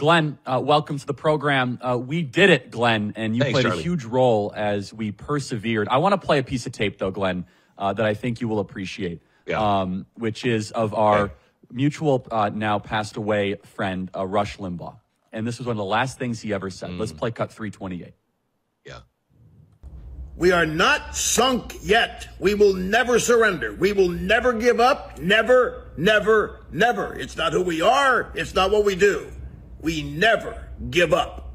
Glenn, uh, welcome to the program. Uh, we did it, Glenn, and you Thanks, played Charlie. a huge role as we persevered. I want to play a piece of tape, though, Glenn, uh, that I think you will appreciate, Yeah. um, which is of our Okay. mutual, uh, now passed away friend, uh, Rush Limbaugh. And this was one of the last things he ever said. Mm. Let's play cut 328. Yeah. We are not sunk yet. We will never surrender. We will never give up. Never, never, never. It's not who we are. It's not what we do. We never give up.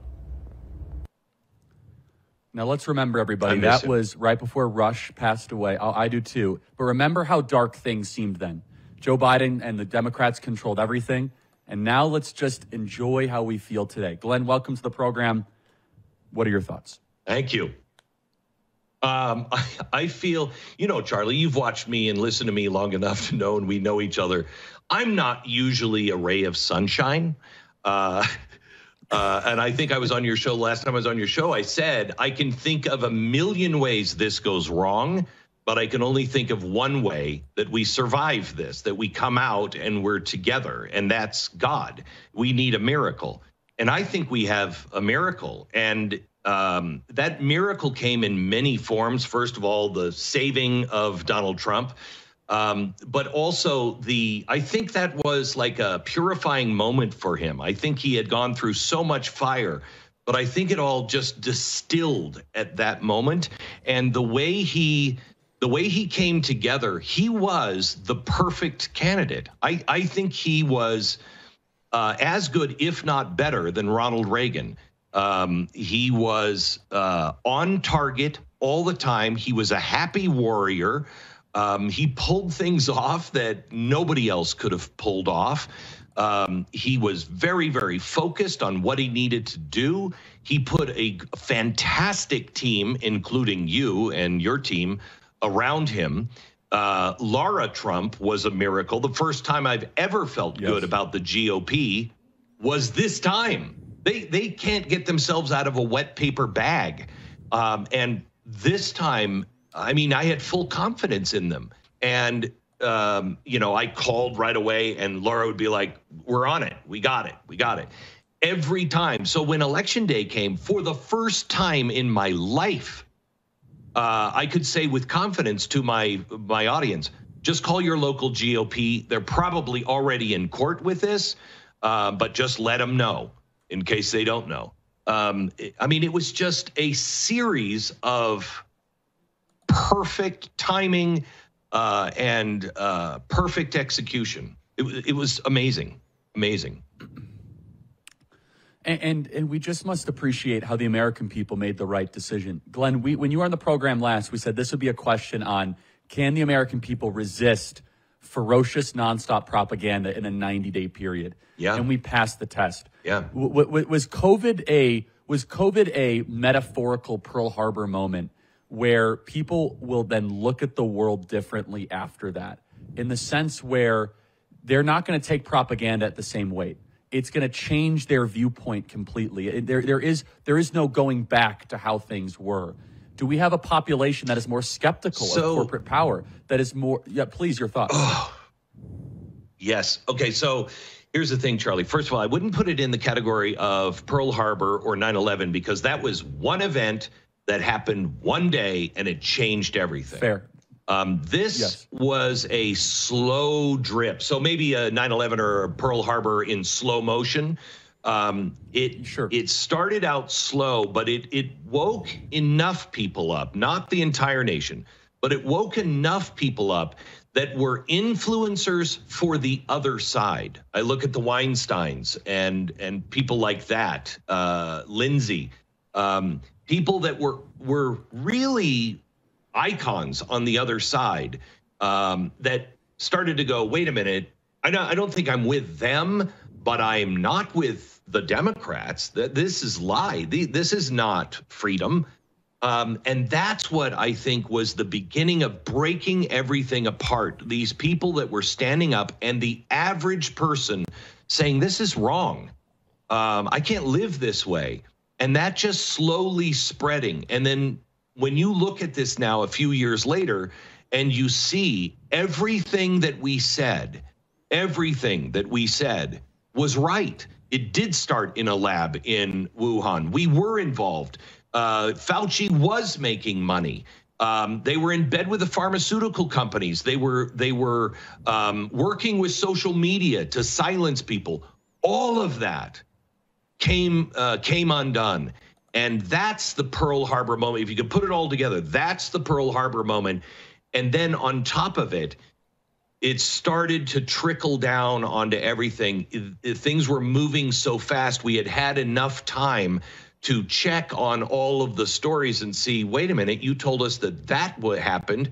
Now let's remember, everybody, that him. was right before Rush passed away. I, I do too. But remember how dark things seemed then. Joe Biden and the Democrats controlled everything. And now let's just enjoy how we feel today. Glenn, welcome to the program. What are your thoughts? Thank you. Um, I, I feel, you know, Charlie, you've watched me and listened to me long enough to know, and we know each other. I'm not usually a ray of sunshine. Uh, uh, and I think I was on your show last time I was on your show. I said, I can think of a million ways this goes wrong, but I can only think of one way that we survive this, that we come out and we're together, and that's God. We need a miracle. And I think we have a miracle. And um, that miracle came in many forms. First of all, the saving of Donald Trump. Um, but also the, I think that was like a purifying moment for him. I think he had gone through so much fire, but I think it all just distilled at that moment. And the way he, the way he came together, he was the perfect candidate. I, I think he was uh, as good, if not better, than Ronald Reagan. Um, he was uh, on target all the time. He was a happy warrior. Um, he pulled things off that nobody else could have pulled off. Um, he was very, very focused on what he needed to do. He put a fantastic team, including you and your team, around him. Uh, Lara Trump was a miracle. The first time I've ever felt Yes. good about the GOP was this time. They they can't get themselves out of a wet paper bag, um, and this time, I mean, I had full confidence in them, and um, you know, I called right away, and Lara would be like, "We're on it. We got it. We got it." Every time. So when election day came, for the first time in my life, uh, I could say with confidence to my my audience, just call your local GOP. They're probably already in court with this, uh, but just let them know in case they don't know. Um, I mean, it was just a series of perfect timing uh, and uh, perfect execution. It, it was amazing, amazing. And, and and we just must appreciate how the American people made the right decision. Glenn, we, when you were on the program last, we said this would be a question on can the American people resist ferocious nonstop propaganda in a 90 day period? Yeah. And we passed the test. Yeah. W- w- was COVID a was COVID a metaphorical Pearl Harbor moment where people will then look at the world differently after that, in the sense where they're not going to take propaganda at the same weight. It's going to change their viewpoint completely. There, there is there is no going back to how things were. Do we have a population that is more skeptical So- of corporate power? That is more. Yeah, please, your thoughts. Oh. Yes. Okay. So here's the thing, Charlie. First of all, I wouldn't put it in the category of Pearl Harbor or 9 11 because that was one event that happened one day and it changed everything. Fair. Um, this Yes. was a slow drip. So maybe a 9 11 or a Pearl Harbor in slow motion. Um, it Sure. it started out slow, but it it woke enough people up, not the entire nation, but it woke enough people up that were influencers for the other side. I look at the Weinsteins and and people like that, uh, Lindsay, um, people that were were really icons on the other side um, that started to go, wait a minute, I don't, I don't think I'm with them, but I'm not with the Democrats. Th- This is lie. This is not freedom. Um, and that's what I think was the beginning of breaking everything apart. These people that were standing up and the average person saying, this is wrong. Um, I can't live this way. And that just slowly spreading. And then when you look at this now, a few years later, and you see everything that we said, everything that we said was right. it did start in a lab in Wuhan. We were involved. Uh, Fauci was making money. Um, they were in bed with the pharmaceutical companies. They were they were um, working with social media to silence people. All of that came uh, came undone, and that's the Pearl Harbor moment. If you could put it all together, that's the Pearl Harbor moment. And then on top of it, it started to trickle down onto everything. It, it, things were moving so fast. We had had enough time to check on all of the stories and see wait a minute, you told us that that what happened.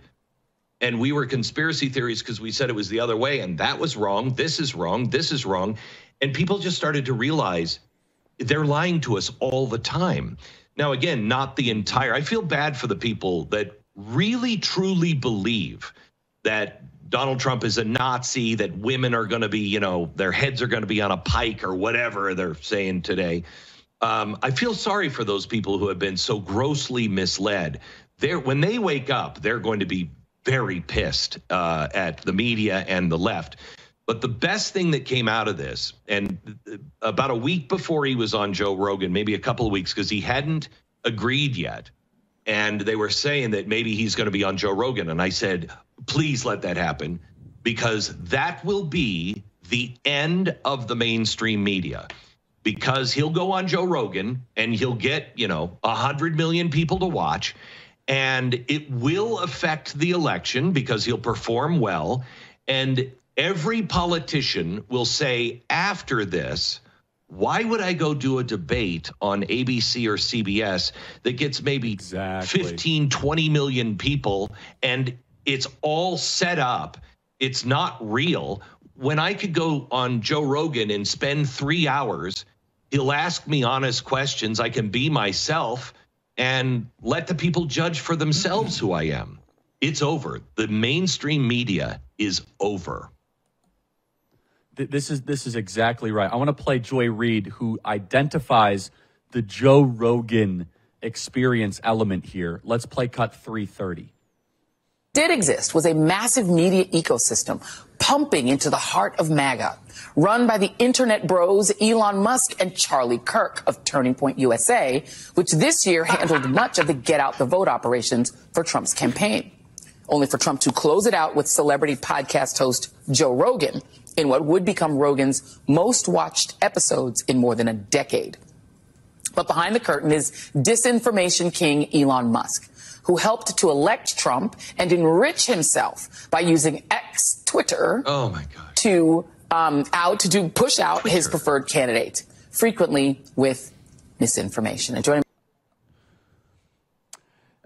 And we were conspiracy theories because we said it was the other way. And that was wrong. This is wrong. This is wrong. And people just started to realize they're lying to us all the time. Now, again, not the entire, I feel bad for the people that really truly believe that Donald Trump is a Nazi, that women are going to be, you know, their heads are going to be on a pike or whatever they're saying today. Um, I feel sorry for those people who have been so grossly misled. They're, when they wake up, they're going to be very pissed uh, at the media and the left. But the best thing that came out of this, and about a week before he was on Joe Rogan, maybe a couple of weeks, because he hadn't agreed yet. And they were saying that maybe he's going to be on Joe Rogan. And I said, please let that happen, because that will be the end of the mainstream media because he'll go on Joe Rogan and he'll get, you know, 100 million people to watch and it will affect the election because he'll perform well and every politician will say after this why would I go do a debate on ABC or CBS that gets maybe exactly. 15, 20 million people and it's all set up? It's not real. When I could go on Joe Rogan and spend three hours He'll ask me honest questions. I can be myself and let the people judge for themselves who I am. It's over. The mainstream media is over. This is this is exactly right. I want to play Joy Reid, who identifies the Joe Rogan experience element here. Let's play cut 330 did exist was a massive media ecosystem pumping into the heart of MAGA, run by the internet bros Elon Musk and Charlie Kirk of Turning Point USA, which this year handled much of the get out the vote operations for Trump's campaign. Only for Trump to close it out with celebrity podcast host Joe Rogan in what would become Rogan's most watched episodes in more than a decade. But behind the curtain is disinformation king Elon Musk who helped to elect Trump and enrich himself by using X Twitter oh my God. to um, out to do push out Twitter. his preferred candidate, frequently with misinformation. And joining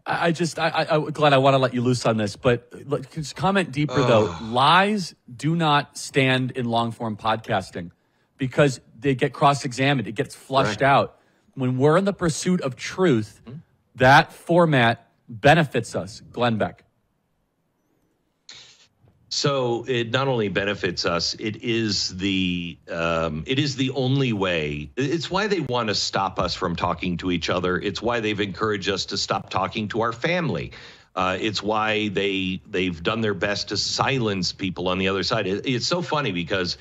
I just, I, I, glad I want to let you loose on this, but just comment deeper though. Lies do not stand in long form podcasting because they get cross examined. It gets flushed right. out. When we're in the pursuit of truth, mm-hmm. that format benefits us, Glenn Beck? So it not only benefits us, it is the um, it is the only way. It's why they want to stop us from talking to each other. It's why they've encouraged us to stop talking to our family. Uh, it's why they they've done their best to silence people on the other side. It, it's so funny because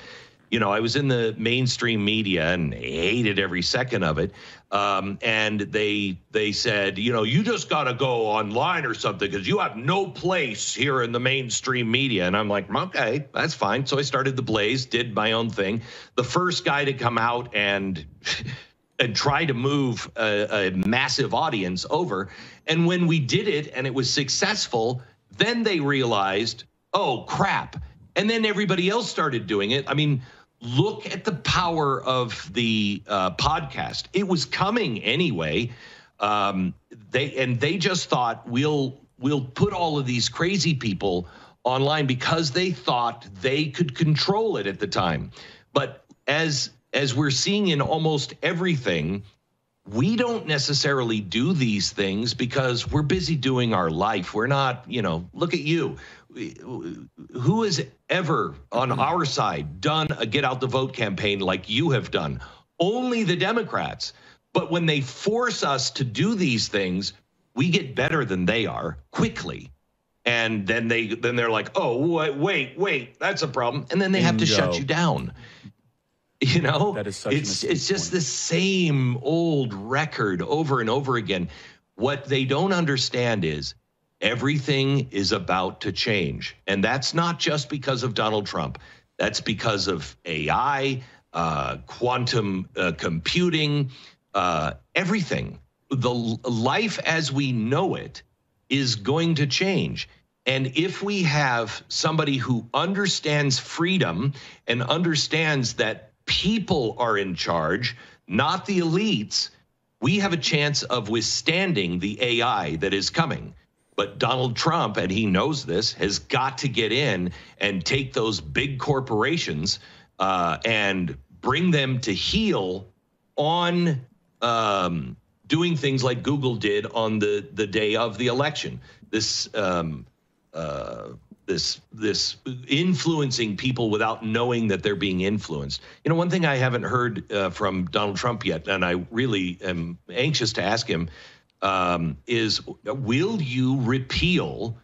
you know, I was in the mainstream media and hated every second of it. Um, and they they said, you know, you just got to go online or something because you have no place here in the mainstream media. And I'm like, okay, that's fine. So I started the Blaze, did my own thing. The first guy to come out and and try to move a, a massive audience over. And when we did it and it was successful, then they realized, oh crap. And then everybody else started doing it. I mean, look at the power of the uh, podcast. It was coming anyway. Um, they and they just thought we'll we'll put all of these crazy people online because they thought they could control it at the time. But as as we're seeing in almost everything, we don't necessarily do these things because we're busy doing our life. We're not, you know, look at you who has ever on our side done a get out the vote campaign like you have done? Only the Democrats. But when they force us to do these things, we get better than they are quickly. And then they then they're like, "Oh, wait, wait, wait, that's a problem." And then they Bingo. have to shut you down. You know, that is such it's it's just point. the same old record over and over again. What they don't understand is everything is about to change, and that's not just because of Donald Trump. That's because of AI, uh, quantum uh, computing, uh, everything. The life as we know it is going to change. And if we have somebody who understands freedom and understands that people are in charge, not the elites, we have a chance of withstanding the AI that is coming. But Donald Trump, and he knows this, has got to get in and take those big corporations uh, and bring them to heel on um, doing things like Google did on the the day of the election. This um, uh, this this influencing people without knowing that they're being influenced. You know, one thing I haven't heard uh, from Donald Trump yet, and I really am anxious to ask him, um, is will you repeal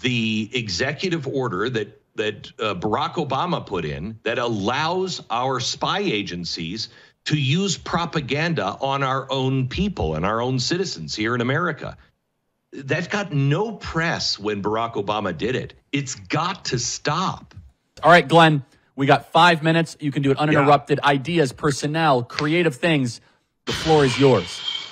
the executive order that that uh, Barack Obama put in that allows our spy agencies to use propaganda on our own people and our own citizens here in America. That got no press when Barack Obama did it. It's got to stop. All right, Glenn, we got five minutes. You can do it uninterrupted. Ideas, personnel, creative things. The floor is yours.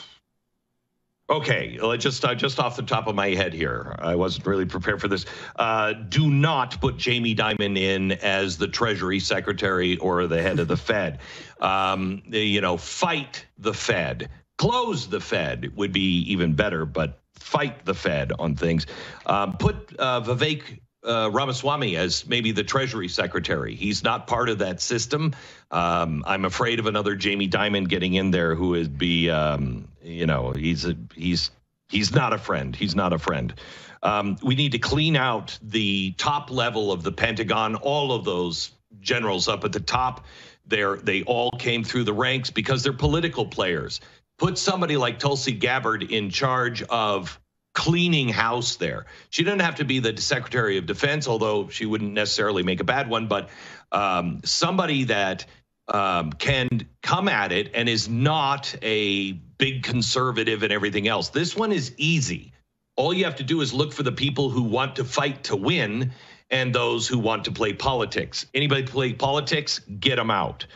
Okay, uh, just uh, just off the top of my head here, I wasn't really prepared for this. Uh, do not put Jamie Dimon in as the Treasury Secretary or the head of the Fed. Um, you know, fight the Fed, close the Fed would be even better, but fight the Fed on things. Um, put uh, Vivek uh, Ramaswamy as maybe the Treasury Secretary. He's not part of that system. Um, I'm afraid of another Jamie Dimon getting in there who would be, um, you know, he's a, he's he's not a friend. He's not a friend. Um, we need to clean out the top level of the Pentagon. All of those generals up at the top, they're they all came through the ranks because they're political players. Put somebody like Tulsi Gabbard in charge of cleaning house there. She doesn't have to be the Secretary of Defense, although she wouldn't necessarily make a bad one, but um, somebody that um, can come at it and is not a big conservative and everything else. This one is easy. All you have to do is look for the people who want to fight to win and those who want to play politics. Anybody play politics, get them out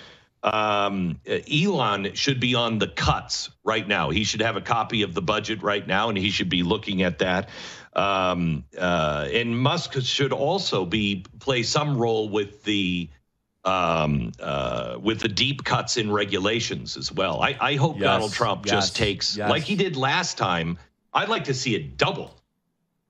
um, Elon should be on the cuts right now. He should have a copy of the budget right now, and he should be looking at that. Um, uh, and Musk should also be play some role with the um, uh, with the deep cuts in regulations as well. I, I hope Yes, Donald Trump yes, just takes yes. like he did last time. I'd like to see it double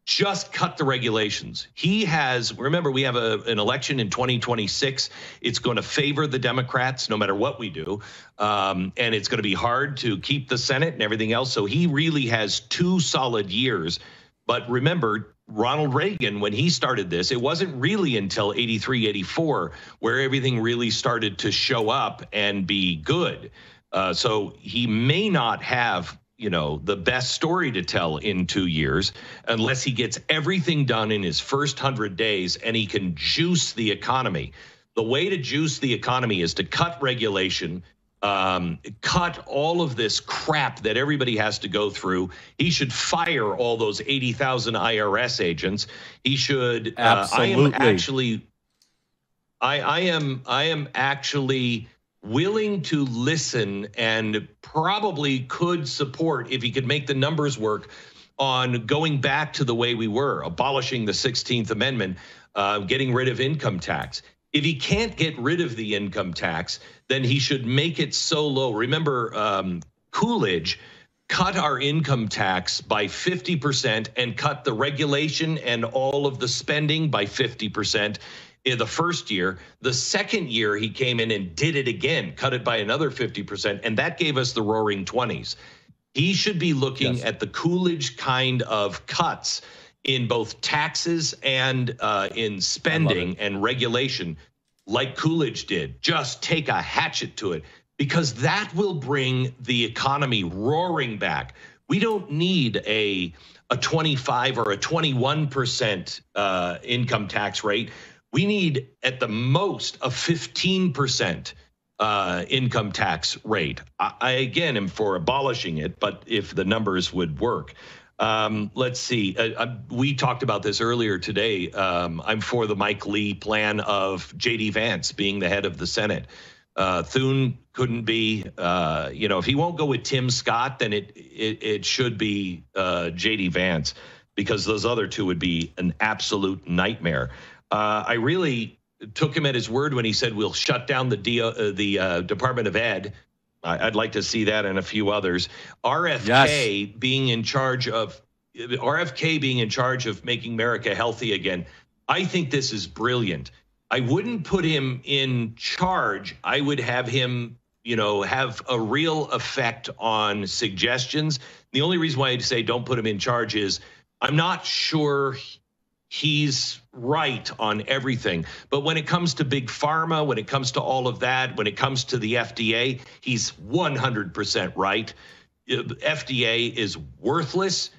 just cut the regulations. He has, remember, we have a, an election in 2026. It's going to favor the Democrats no matter what we do. Um, and it's going to be hard to keep the Senate and everything else. So he really has two solid years. But remember, Ronald Reagan, when he started this, it wasn't really until 83, 84 where everything really started to show up and be good. Uh, so he may not have you know the best story to tell in two years unless he gets everything done in his first 100 days and he can juice the economy. The way to juice the economy is to cut regulation um, cut all of this crap that everybody has to go through. He should fire all those 80000 irs agents. He should uh, i am actually I, I am I am actually willing to listen and probably could support if he could make the numbers work on going back to the way we were, abolishing the 16th Amendment, uh, getting rid of income tax. If he can't get rid of the income tax, then he should make it so low. Remember, um, Coolidge cut our income tax by 50% and cut the regulation and all of the spending by 50% in the first year. The second year, he came in and did it again, cut it by another 50%, and that gave us the roaring 20s. He should be looking Yes. at the Coolidge kind of cuts in both taxes and uh, in spending and regulation, like Coolidge did. Just take a hatchet to it because that will bring the economy roaring back. We don't need a a 25 or a 21 percent uh, income tax rate. We need at the most a 15 percent uh, income tax rate. I, I, again am for abolishing it, but if the numbers would work. Um, let's see. Uh, uh we talked about this earlier today. Um, I'm for the Mike Lee plan of J.D. Vance being the head of the Senate. Uh, Thune couldn't be. Uh, you know, if he won't go with Tim Scott, then it it, it should be uh, J.D. Vance because those other two would be an absolute nightmare. Uh, I really took him at his word when he said we'll shut down the D- uh, the uh, Department of Ed. I'd like to see that and a few others. RFK yes. being in charge of RFK being in charge of making America healthy again. I think this is brilliant. I wouldn't put him in charge. I would have him, you know, have a real effect on suggestions. The only reason why I'd say don't put him in charge is I'm not sure he's right on everything. But when it comes to big pharma, when it comes to all of that, when it comes to the FDA, he's 100% right. FDA is worthless.